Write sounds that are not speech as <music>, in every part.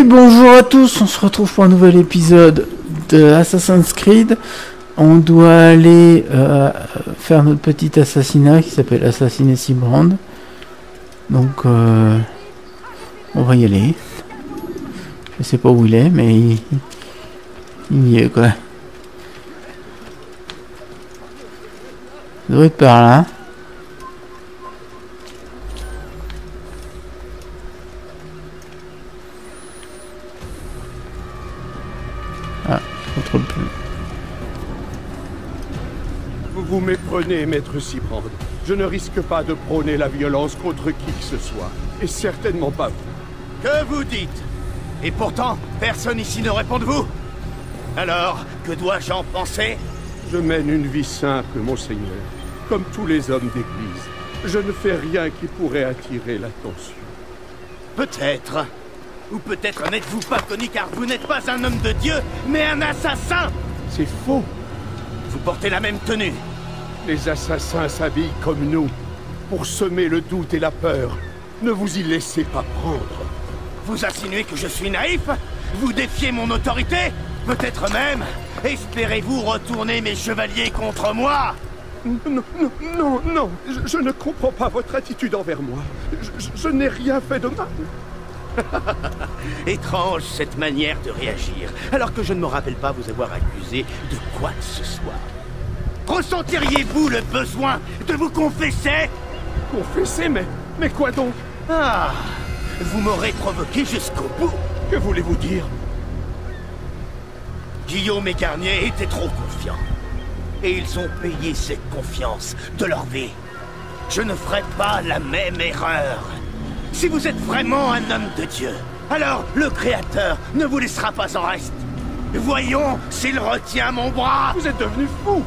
Bonjour à tous, on se retrouve pour un nouvel épisode de Assassin's Creed. On doit aller euh, faire notre petit assassinat qui s'appelle Assassiner Sibrand. Donc euh, on va y aller. Je sais pas où il est, mais il, il y est quoi. Il doit être par là. Contrôle plus. Vous vous méprenez, maître Sibrand. Je ne risque pas de prôner la violence contre qui que ce soit. Et certainement pas vous. Que vous dites? Et pourtant, personne ici ne répond de vous Alors, que dois-je en penser? Je mène une vie simple, monseigneur. Comme tous les hommes d'église. Je ne fais rien qui pourrait attirer l'attention. Peut-être. Ou peut-être n'êtes-vous pas connu car vous n'êtes pas un homme de Dieu, mais un assassin C'est faux. Vous portez la même tenue. Les assassins s'habillent comme nous. Pour semer le doute et la peur. Ne vous y laissez pas prendre. Vous insinuez que je suis naïf? Vous défiez mon autorité? Peut-être même Espérez-vous retourner mes chevaliers contre moi? Non, non, non, non. Je, je ne comprends pas votre attitude envers moi. Je, je- je n'ai rien fait de mal. <laughs> Étrange cette manière de réagir, alors que je ne me rappelle pas vous avoir accusé de quoi que ce soit. Ressentiriez-vous le besoin de vous confesser? Confessez, mais... Mais quoi donc? Ah Vous m'aurez provoqué jusqu'au bout Que voulez-vous dire? Guillaume et Garnier étaient trop confiants. Et ils ont payé cette confiance de leur vie. Je ne ferai pas la même erreur. Si vous êtes vraiment un homme de Dieu, alors le Créateur ne vous laissera pas en reste. Voyons s'il retient mon bras. Vous êtes devenu fou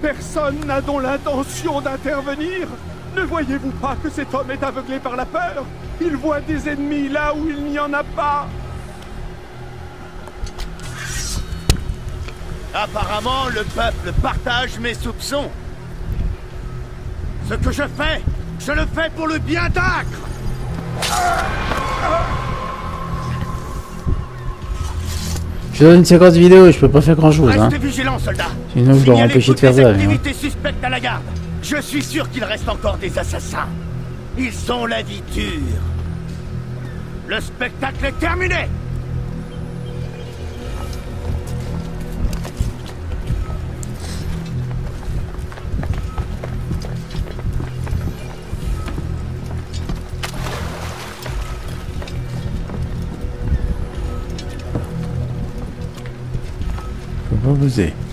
Personne n'a donc l'intention d'intervenir Ne voyez-vous pas que cet homme est aveuglé par la peur? Il voit des ennemis là où il n'y en a pas Apparemment, le peuple partage mes soupçons. Ce que je fais, je le fais pour le bien d'Acre. Je dans une séquence vidéo, je peux pas faire grand chose. Hein. Restez vigilants, soldats. Sinon, je dois empêcher de faire ça, hein. à la garde. Je suis sûr qu'il reste encore des assassins. Ils sont la vie dure. Le spectacle est terminé. Je peux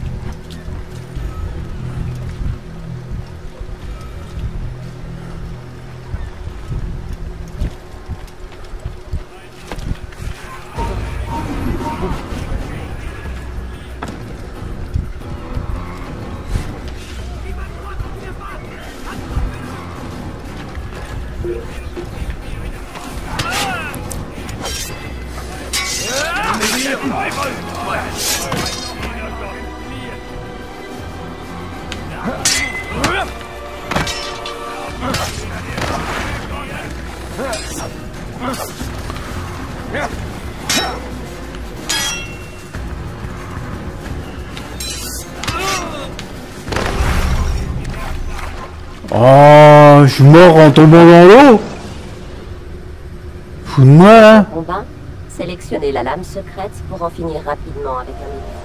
Oh, je suis mort en tombant dans l'eau. Fous de moi là combat, sélectionnez la lame secrète pour en finir rapidement avec un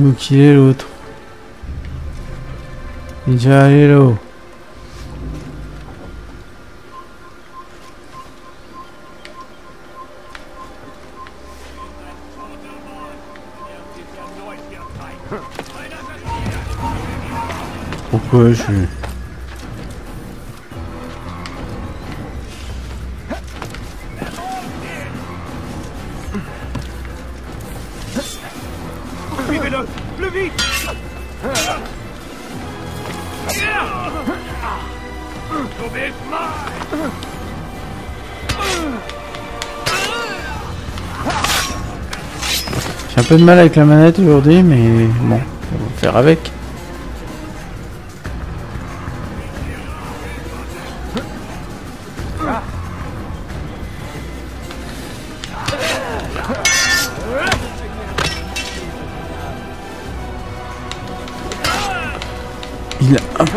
Donc il est l'autre. Il est déjà allé là-haut. Pourquoi je suis... Plus vite J'ai un peu de mal avec la manette aujourd'hui, mais bon, on va faire avec.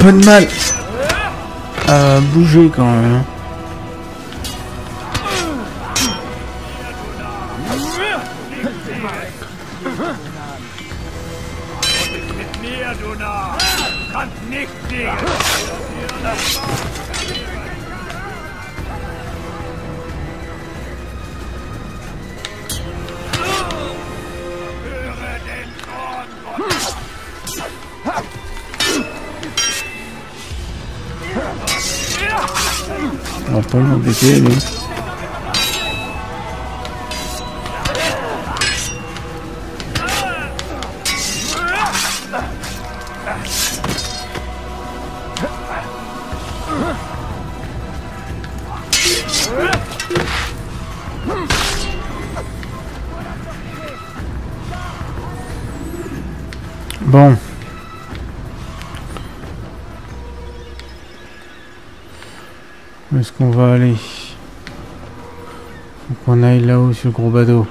Peu de mal à bouger quand même. On va pas Où est-ce qu'on va aller? Faut qu'on aille là-haut sur le gros bateau.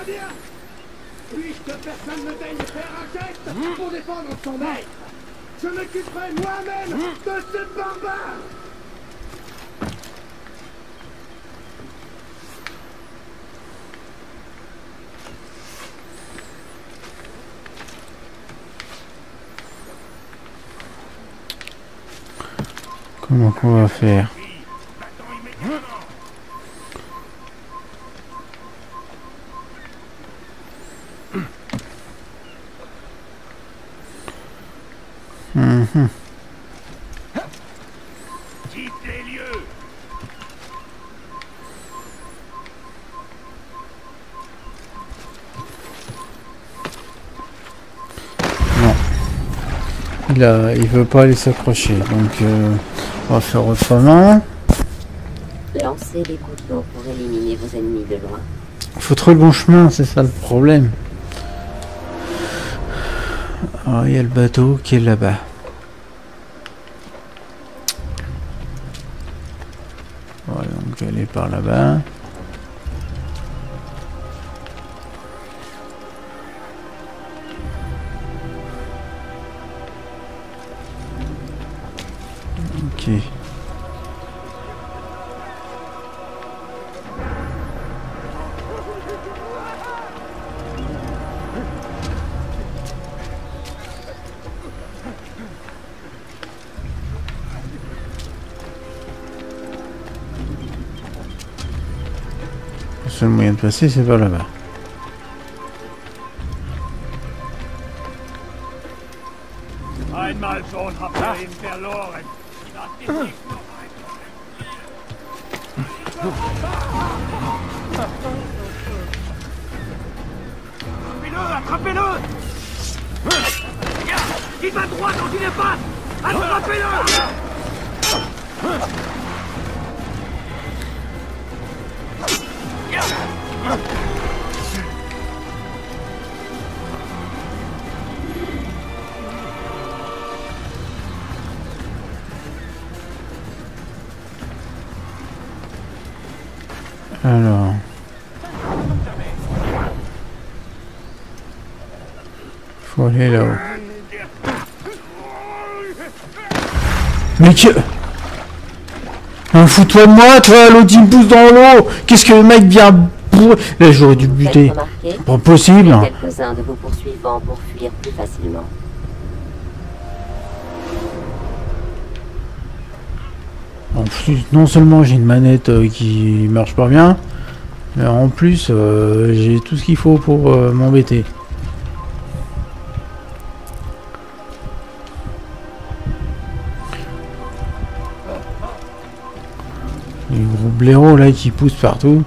Indien Puisque personne ne daigne faire un geste pour défendre son maître, je m'occuperai moi-même de ce barbare Comment qu'on va faire Mhm. Les lieux Il a, il veut pas aller s'accrocher, donc euh, on va faire autrement. Lancez coups d'eau pour éliminer vos ennemis de loin. Faut trouver le bon chemin, c'est ça le problème. Ah, il y a le bateau qui est là-bas. Va donc aller par là-bas. Le moyen de passer, c'est par là-bas. Einmal schon habt verloren. Attrapez-le, attrapez-le. Dites à droite dans une passe Attrapez-le Faut aller là-haut. Mais que... Hein, Fous-toi de moi, toi, l'autre il pousse dans l'eau Qu'est-ce que le mec vient bourrer Là, j'aurais dû buter. Pas possible hein. quelques-uns de vos poursuivants pour fuir plus facilement. En plus, non seulement j'ai une manette euh, qui marche pas bien, mais en plus, euh, j'ai tout ce qu'il faut pour euh, m'embêter. Blaireaux là qui poussent partout.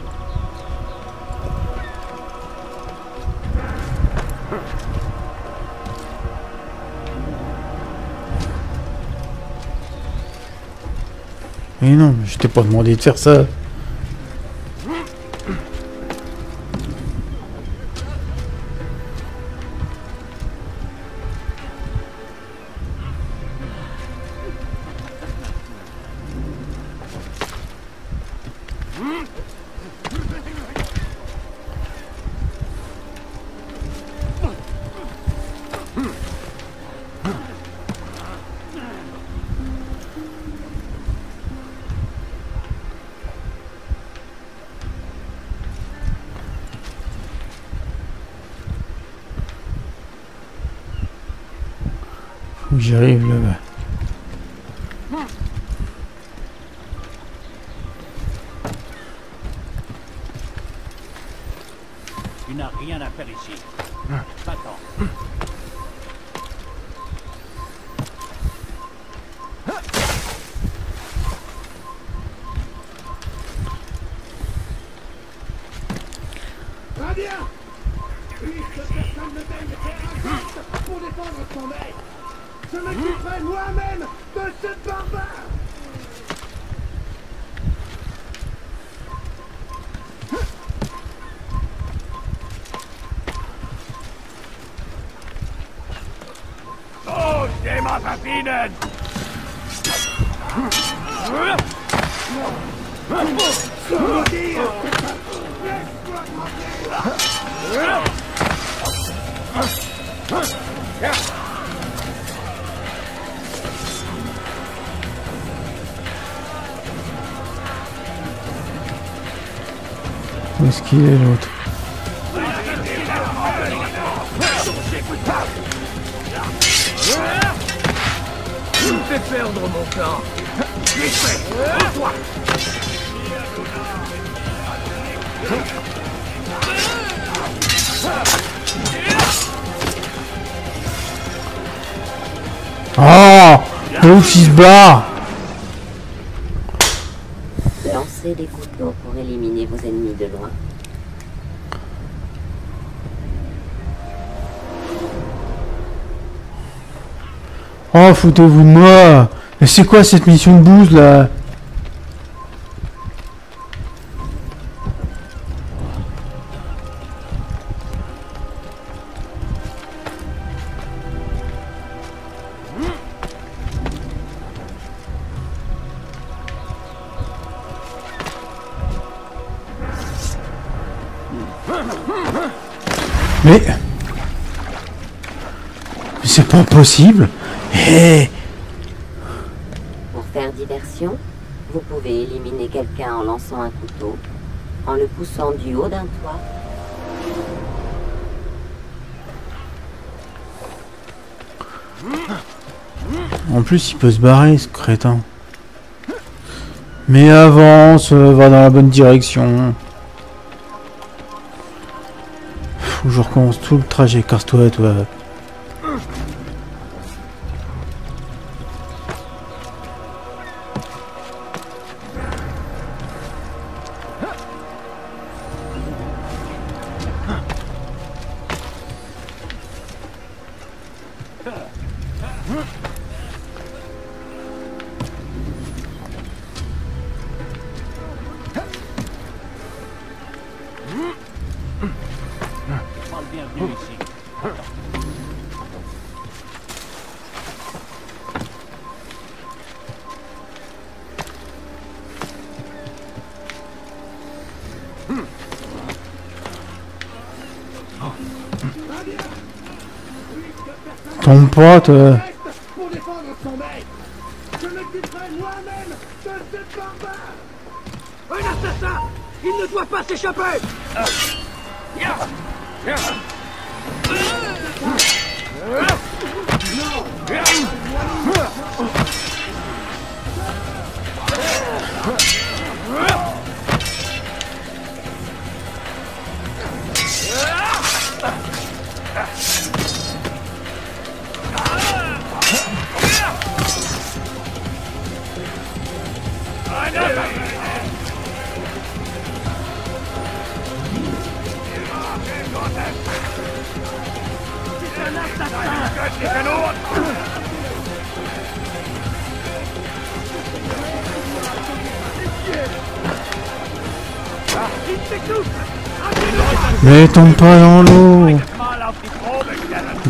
Mais non, je t'ai pas demandé de faire ça. Là-bas. Tu n'as rien à faire ici. Attends. Indien papine Où est-ce qu'il est l'autre Tu me fais perdre mon temps. Oh L'autre il se barre Lancez des couteaux pour éliminer vos ennemis de loin. Oh foutez-vous de moi. Mais c'est quoi cette mission de bouse là? Mais... Mais c'est pas possible Eh Pour faire diversion, vous pouvez éliminer quelqu'un en lançant un couteau, en le poussant du haut d'un toit, En plus, il peut se barrer, ce crétin. Mais avance, va dans la bonne direction. Faut que je recommence tout le trajet, casse-toi, toi. Le ici. Ton pote, barbare assassin Il ne doit pas s'échapper Mais pas dans l'eau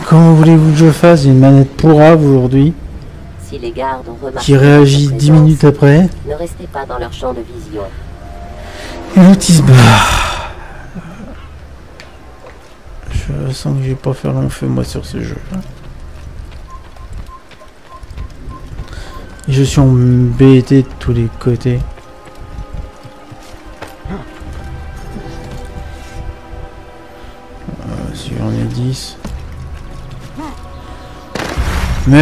Comment voulez-vous que je fasse une manette pourrave aujourd'hui Si les gardes ont remarqué qui réagit 10 minutes après. Ne restez pas dans leur champ de vision. Et barre. Je sens que je vais pas faire long feu moi sur ce jeu. Je suis embêté de tous les côtés. Dans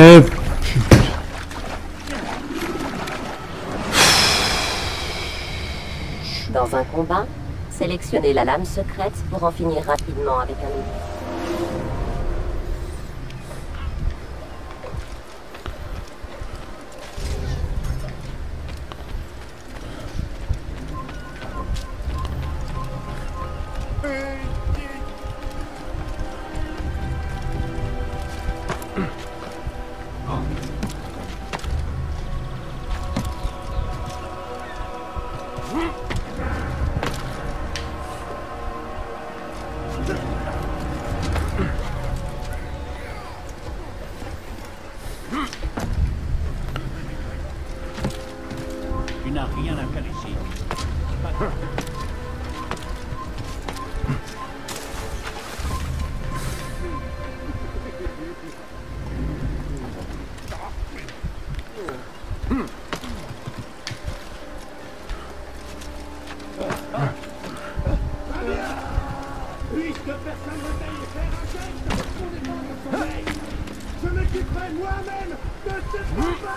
un combat, sélectionnez la lame secrète pour en finir rapidement avec un ennemi. Moi-même combat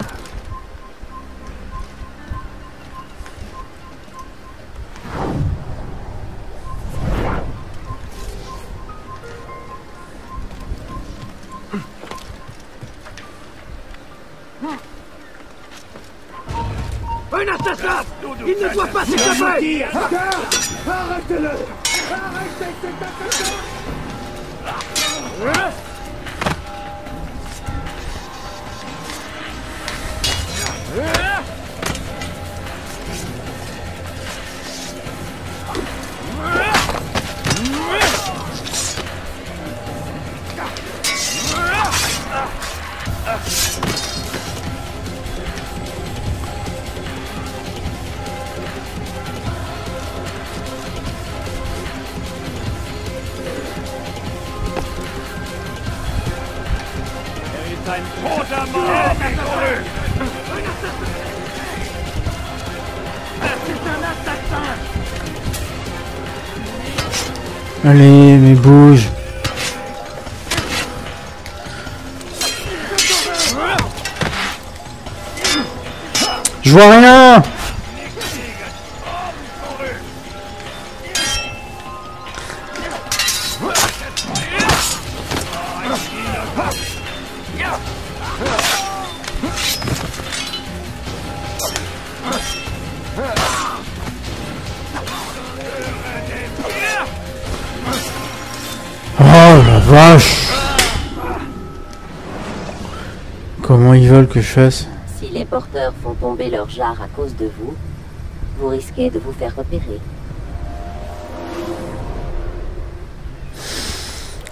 Un assassin! Il ne doit pas s'échapper! Arrêtez-le Arrêtez cet assassin Ein toter Mann! Allez, mais bouge. Je vois rien Comment ils veulent que je fasse Si les porteurs font tomber leur jarre à cause de vous, vous risquez de vous faire repérer.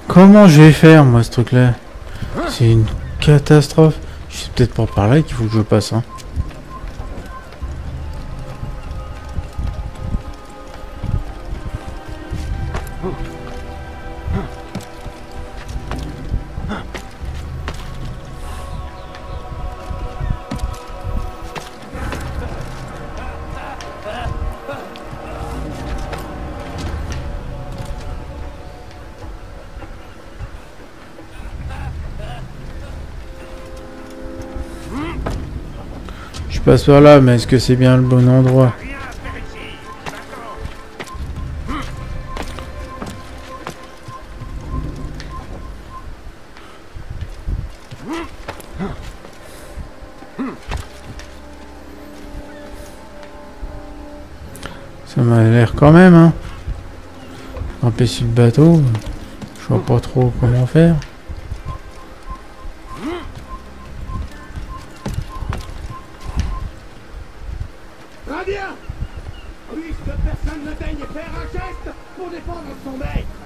Comment je vais faire moi ce truc là C'est une catastrophe. Je sais peut-être pas par là qu'il faut que je passe. Hein. Passe par là, mais est-ce que c'est bien le bon endroit. Ça m'a l'air quand même, hein. Ramper sur le bateau, je vois pas trop comment faire. Personne ne daigne faire un geste pour défendre son maître,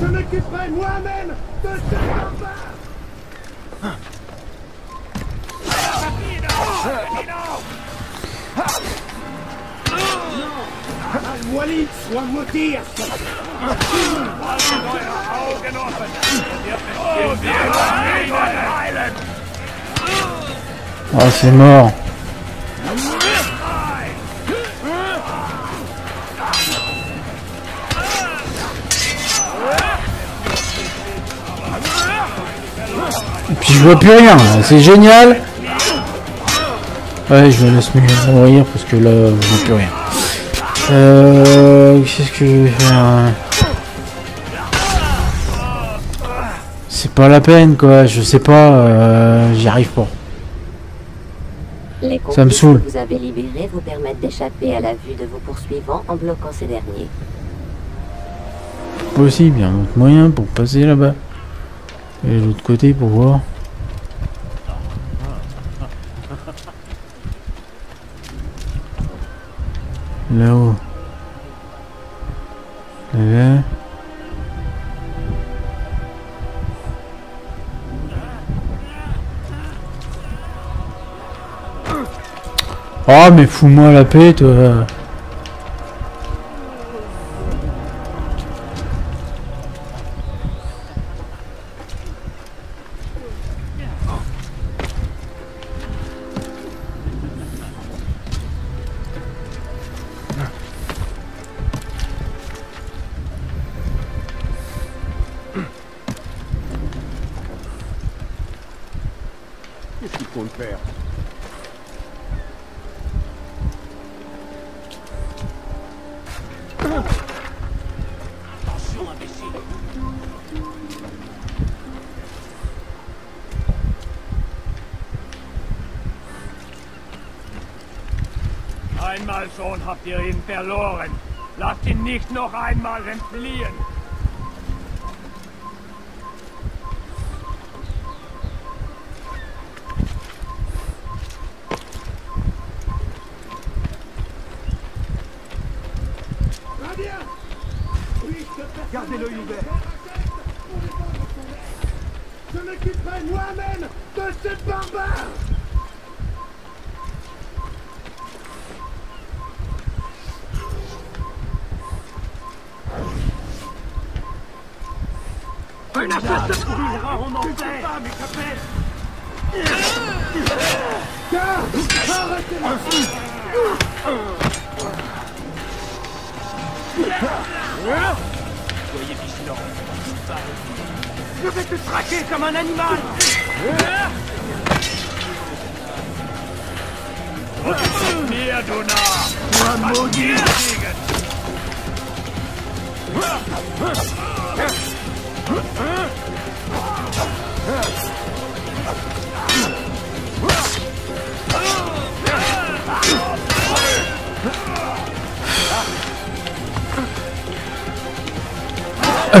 je m'occuperai moi-même de ce combat wir werden heilen. Ah, c'est mort. Je vois plus rien, c'est génial. Ouais, je me laisse mourir parce que là, je vois plus rien. Euh, qu'est-ce que je vais faire C'est pas la peine, quoi. Je sais pas, euh, j'y arrive pas. Les Ça me saoule. que vous avez libérés vous permettent d'échapper à la vue de vos poursuivants en bloquant ces derniers. Possible, il y a un autre moyen pour passer là-bas. Et de l'autre côté pour voir. Là-haut. Là. Oh mais fous-moi la paix toi Einmal schon habt ihr ihn verloren. Lasst ihn nicht noch einmal entfliehen. Gardez l'œil ouvert.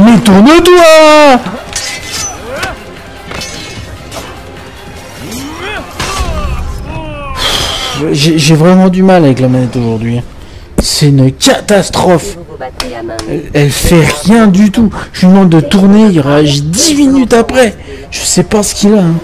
Mais tourne-toi J'ai vraiment du mal avec la manette aujourd'hui. C'est une catastrophe. Elle fait rien du tout. Je lui demande de tourner, il réagit 10 minutes après. Je sais pas ce qu'il a. hein.